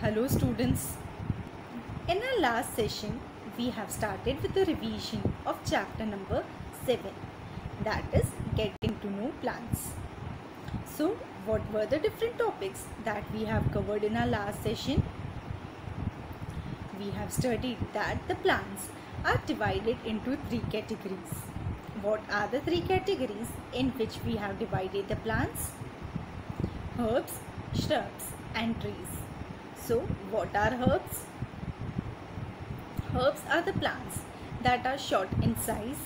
Hello students. In our last session, we have started with the revision of chapter number 7 that is getting to know plants. So, what were the different topics that we have covered in our last session? We have studied that the plants are divided into three categories. What are the three categories in which we have divided the plants? Herbs, shrubs and trees. So, what are herbs? Herbs are the plants that are short in size.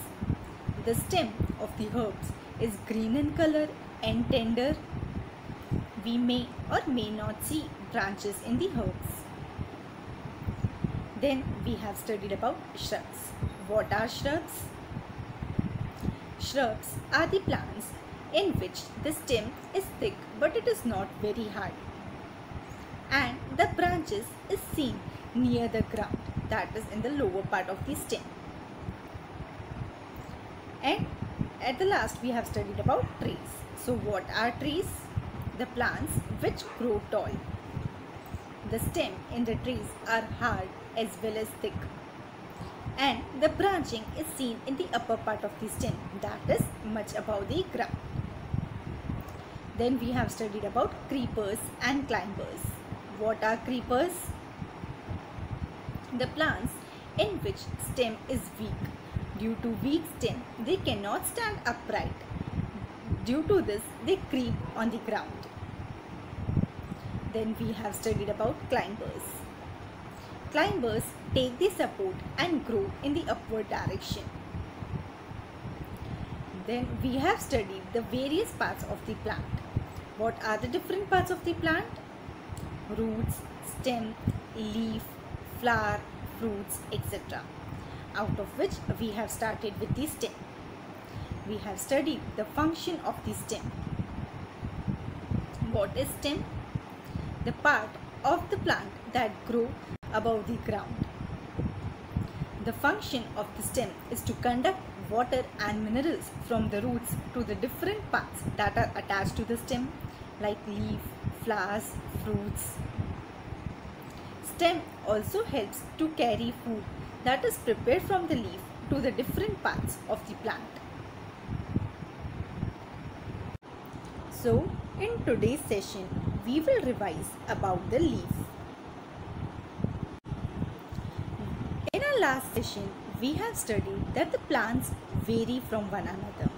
The stem of the herbs is green in color and tender. We may or may not see branches in the herbs. Then we have studied about shrubs. What are shrubs? Shrubs are the plants in which the stem is thick but it is not very hard and the branches is seen near the ground. That is in the lower part of the stem. And at the last we have studied about trees. So what are trees? The plants which grow tall. The stem in the trees are hard as well as thick. And the branching is seen in the upper part of the stem. That is much above the ground. Then we have studied about creepers and climbers what are creepers? The plants in which stem is weak. Due to weak stem they cannot stand upright. Due to this they creep on the ground. Then we have studied about climbers. Climbers take the support and grow in the upward direction. Then we have studied the various parts of the plant. What are the different parts of the plant roots stem leaf flower fruits etc out of which we have started with the stem. We have studied the function of the stem. What is stem? The part of the plant that grow above the ground. The function of the stem is to conduct water and minerals from the roots to the different parts that are attached to the stem like leaf, flowers, fruits. Stem also helps to carry food that is prepared from the leaf to the different parts of the plant. So, in today's session, we will revise about the leaf. In our last session, we have studied that the plants vary from one another.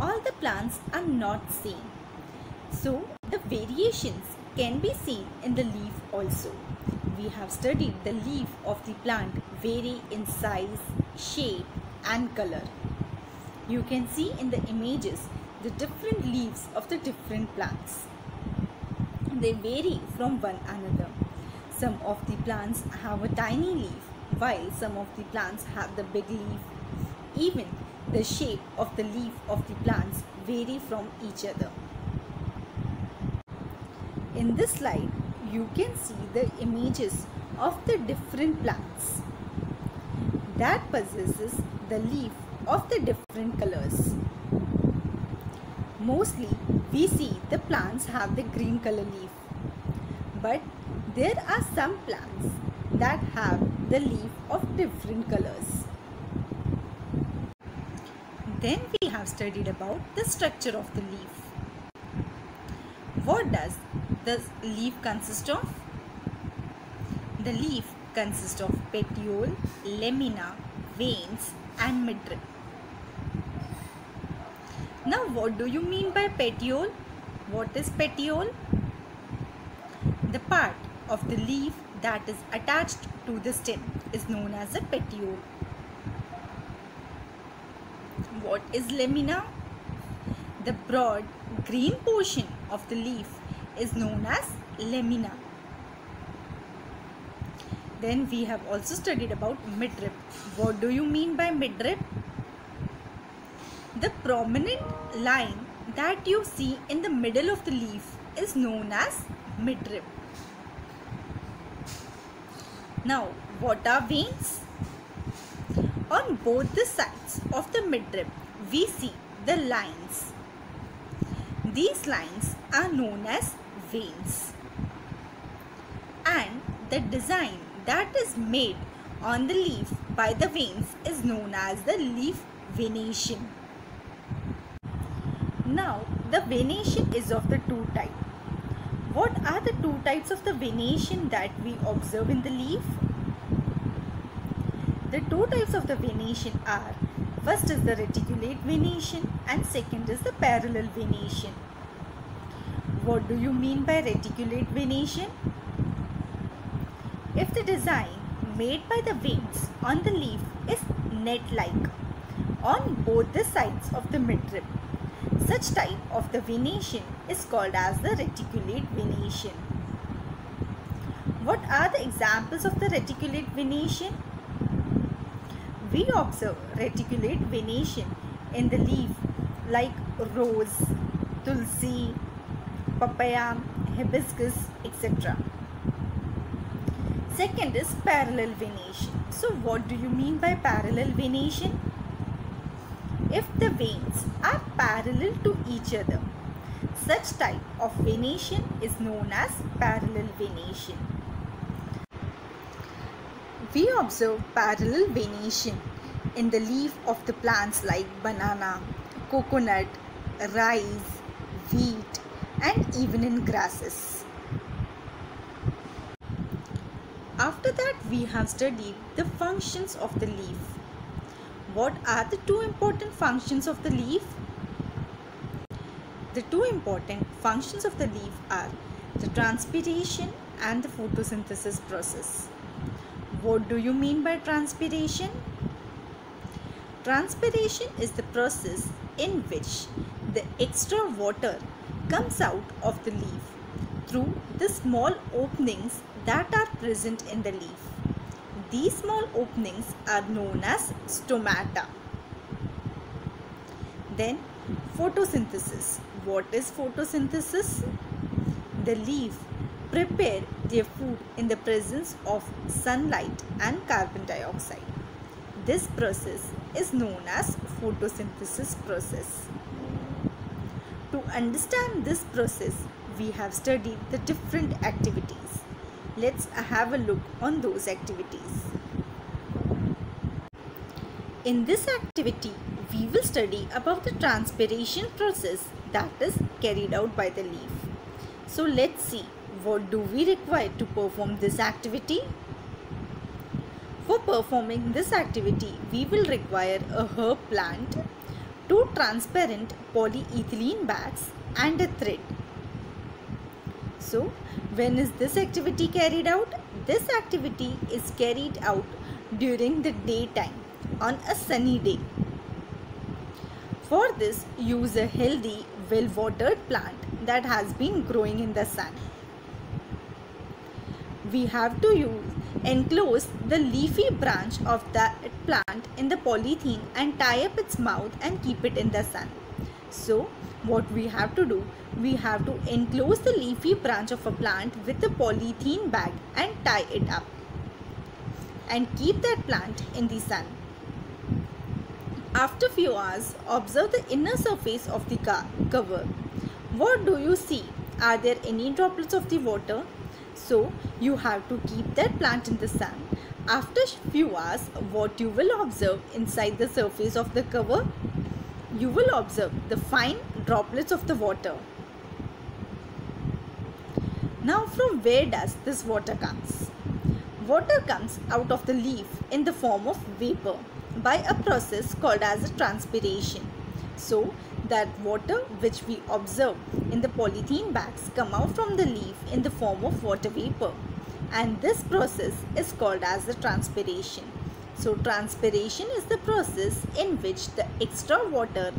All the plants are not same. So, variations can be seen in the leaf also. We have studied the leaf of the plant vary in size, shape and color. You can see in the images the different leaves of the different plants. They vary from one another. Some of the plants have a tiny leaf while some of the plants have the big leaf. Even the shape of the leaf of the plants vary from each other. In this slide, you can see the images of the different plants that possesses the leaf of the different colors. Mostly, we see the plants have the green color leaf. But there are some plants that have the leaf of different colors. Then we have studied about the structure of the leaf. What does the leaf consists of? The leaf consists of petiole, lamina, veins and midrib. Now what do you mean by petiole? What is petiole? The part of the leaf that is attached to the stem is known as a petiole. What is lamina? The broad green portion of the leaf is known as lamina. Then we have also studied about midrib. What do you mean by midrib? The prominent line that you see in the middle of the leaf is known as midrib. Now, what are veins? On both the sides of the midrib, we see the lines. These lines are known as veins. and the design that is made on the leaf by the veins is known as the leaf venation. Now the venation is of the two types. What are the two types of the venation that we observe in the leaf? The two types of the venation are first is the reticulate venation and second is the parallel venation. What do you mean by reticulate venation? If the design made by the veins on the leaf is net-like on both the sides of the midrib, such type of the venation is called as the reticulate venation. What are the examples of the reticulate venation? We observe reticulate venation in the leaf like rose, tulsi, papaya, hibiscus, etc. Second is parallel venation. So what do you mean by parallel venation? If the veins are parallel to each other, such type of venation is known as parallel venation. We observe parallel venation in the leaf of the plants like banana, coconut, rice, wheat and even in grasses. After that we have studied the functions of the leaf. What are the two important functions of the leaf? The two important functions of the leaf are the transpiration and the photosynthesis process. What do you mean by transpiration? Transpiration is the process in which the extra water comes out of the leaf through the small openings that are present in the leaf. These small openings are known as stomata. Then photosynthesis. What is photosynthesis? The leaf prepare their food in the presence of sunlight and carbon dioxide. This process is known as photosynthesis process. To understand this process, we have studied the different activities. Let's have a look on those activities. In this activity, we will study about the transpiration process that is carried out by the leaf. So let's see what do we require to perform this activity? For performing this activity, we will require a herb plant, two transparent polyethylene bags and a thread. So, when is this activity carried out? This activity is carried out during the daytime on a sunny day. For this, use a healthy, well-watered plant that has been growing in the sun we have to use enclose the leafy branch of that plant in the polythene and tie up its mouth and keep it in the sun. So what we have to do, we have to enclose the leafy branch of a plant with a polythene bag and tie it up and keep that plant in the sun. After few hours, observe the inner surface of the cover. What do you see? Are there any droplets of the water? So you have to keep that plant in the sun. After few hours, what you will observe inside the surface of the cover? You will observe the fine droplets of the water. Now from where does this water comes? Water comes out of the leaf in the form of vapor by a process called as transpiration. So that water which we observe in the polythene bags come out from the leaf in the form of water vapor and this process is called as the transpiration. So transpiration is the process in which the extra water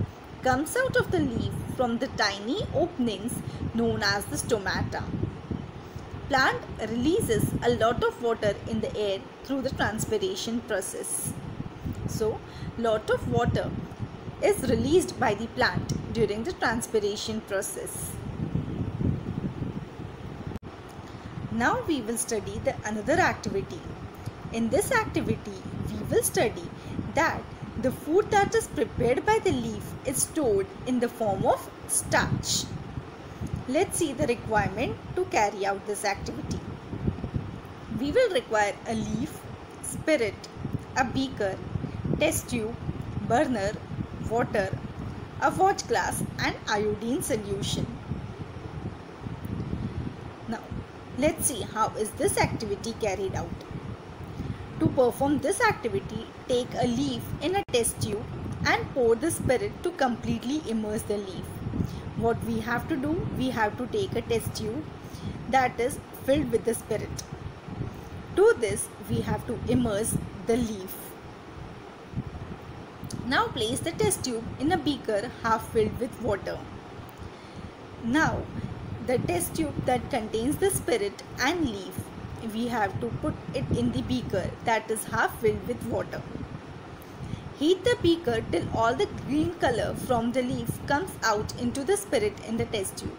comes out of the leaf from the tiny openings known as the stomata. Plant releases a lot of water in the air through the transpiration process. So lot of water is released by the plant during the transpiration process. Now we will study the another activity. In this activity, we will study that the food that is prepared by the leaf is stored in the form of starch. Let's see the requirement to carry out this activity. we will require a leaf, spirit, a beaker, test tube, burner, water, a watch glass and iodine solution. Now let's see how is this activity carried out. To perform this activity, take a leaf in a test tube and pour the spirit to completely immerse the leaf. What we have to do, we have to take a test tube that is filled with the spirit. To this, we have to immerse the leaf. Now place the test tube in a beaker half filled with water. Now the test tube that contains the spirit and leaf we have to put it in the beaker that is half filled with water. Heat the beaker till all the green color from the leaf comes out into the spirit in the test tube.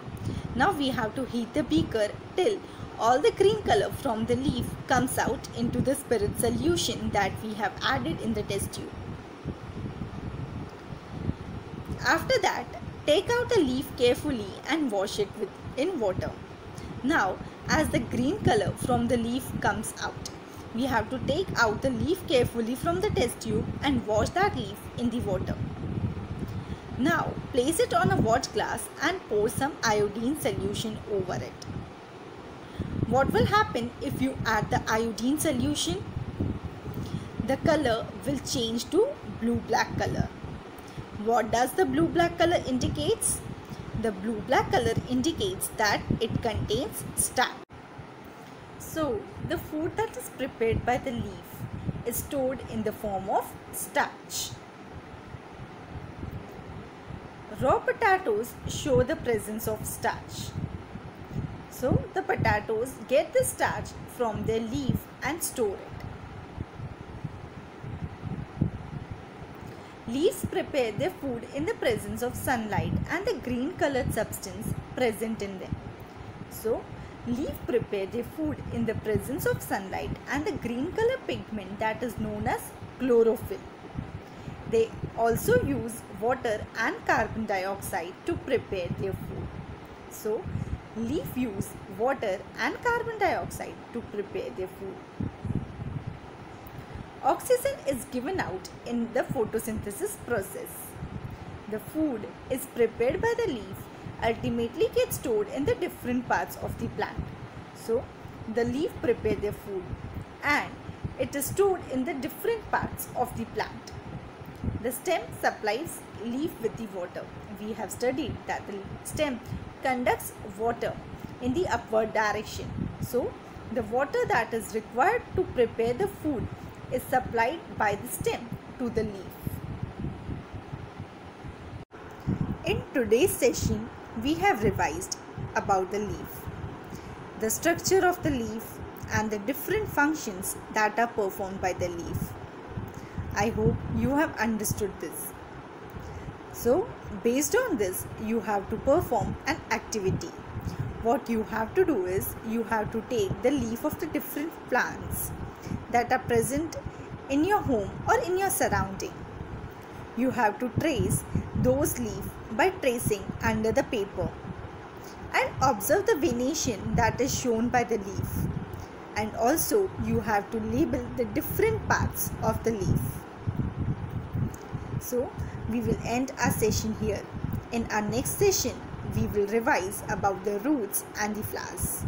Now we have to heat the beaker till all the green color from the leaf comes out into the spirit solution that we have added in the test tube. After that, take out the leaf carefully and wash it with, in water. Now, as the green color from the leaf comes out, we have to take out the leaf carefully from the test tube and wash that leaf in the water. Now, place it on a watch glass and pour some iodine solution over it. What will happen if you add the iodine solution? The color will change to blue-black color. What does the blue-black color indicates? The blue-black color indicates that it contains starch. So, the food that is prepared by the leaf is stored in the form of starch. Raw potatoes show the presence of starch. So, the potatoes get the starch from their leaf and store it. Leaves prepare their food in the presence of sunlight and the green colored substance present in them. So, leaf prepare their food in the presence of sunlight and the green color pigment that is known as chlorophyll. They also use water and carbon dioxide to prepare their food. So, leaf use water and carbon dioxide to prepare their food. Oxygen is given out in the photosynthesis process. The food is prepared by the leaf ultimately gets stored in the different parts of the plant. So, the leaf prepare their food and it is stored in the different parts of the plant. The stem supplies leaf with the water. We have studied that the stem conducts water in the upward direction. So, the water that is required to prepare the food is supplied by the stem to the leaf. In today's session, we have revised about the leaf, the structure of the leaf and the different functions that are performed by the leaf. I hope you have understood this. So, based on this, you have to perform an activity. What you have to do is, you have to take the leaf of the different plants that are present in your home or in your surrounding. You have to trace those leaves by tracing under the paper and observe the venation that is shown by the leaf. And also you have to label the different parts of the leaf. So we will end our session here. In our next session, we will revise about the roots and the flowers.